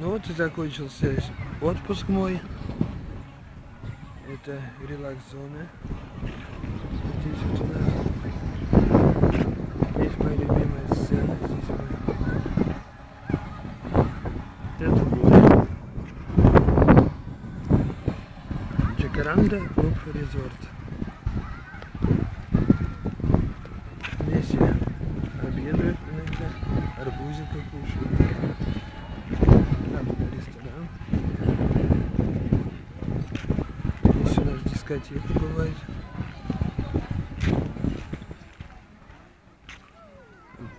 Ну вот и закончился отпуск мой. Это релакс-зона. Здесь вот у нас есть моя любимая сцена. Здесь мы... Это море. Джакаранда клуб резорт. Здесь я обедаю иногда, арбузика кушаю. Дискотека бывает.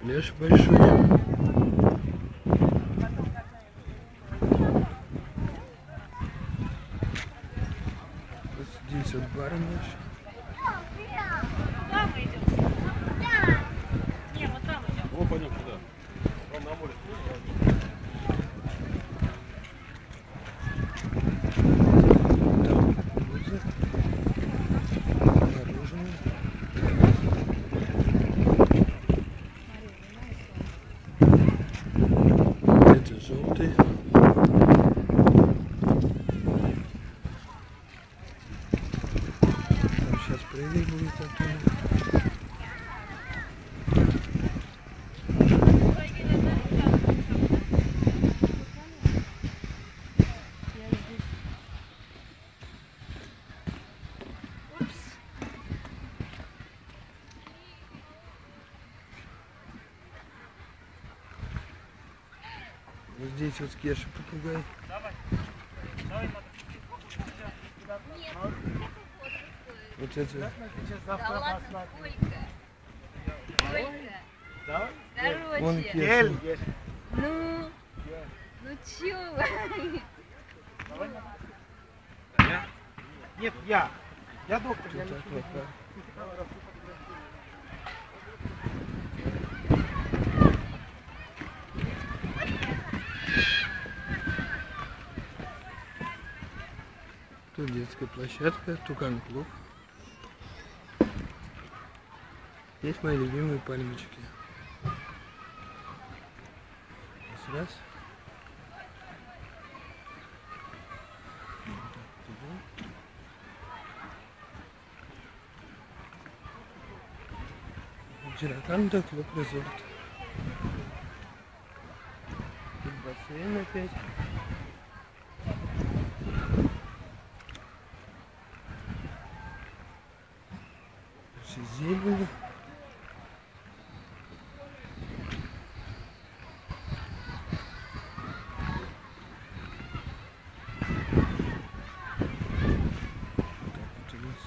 Пляж большой. Здесь вот бар наш. Прыгать будет оттуда. Вот здесь вот Кеша попугай. Вот это Да ладно, сколько? Сколько? вон Короче, Кеша. ну, ну чё вы? Нет, я. Я доктор, я Тут не. Тут детская площадка, Тукан клуб. Здесь мои любимые пальмочки. Раз, раз. Джираканда клуб резорт. Тут бассейн опять. Все зелень. Так вот у нас.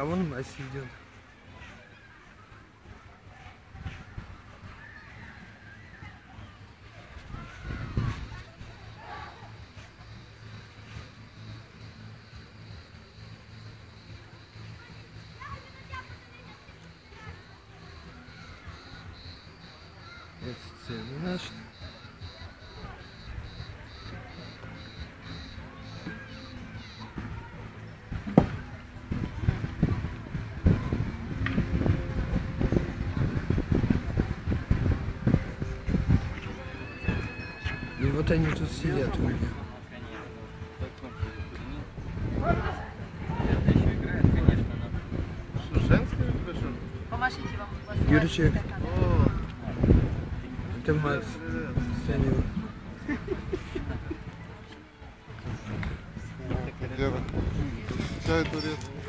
А вон Мася идет. Это сцена наша. Вот они тут сидят у меня. Помашите Юрчик, это Макс. Санева. Лера, чай турецкий.